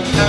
love.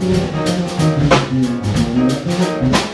Thank you.